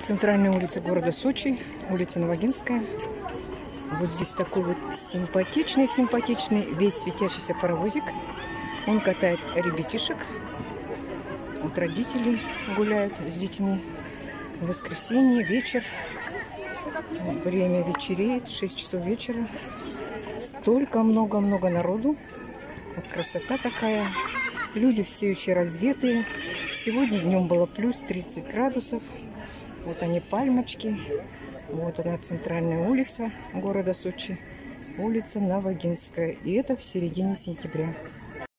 Центральная улица города Сочи, улица Новогинская. Вот здесь такой вот симпатичный, симпатичный, весь светящийся паровозик. Он катает ребятишек. Вот родители гуляют с детьми. В воскресенье, вечер. Время вечереет, 6 часов вечера. Столько много-много народу. Вот красота такая. Люди все еще раздетые. Сегодня днем было плюс 30 градусов. Вот они пальмочки. Вот она центральная улица города Сочи. Улица Новогинская. И это в середине сентября.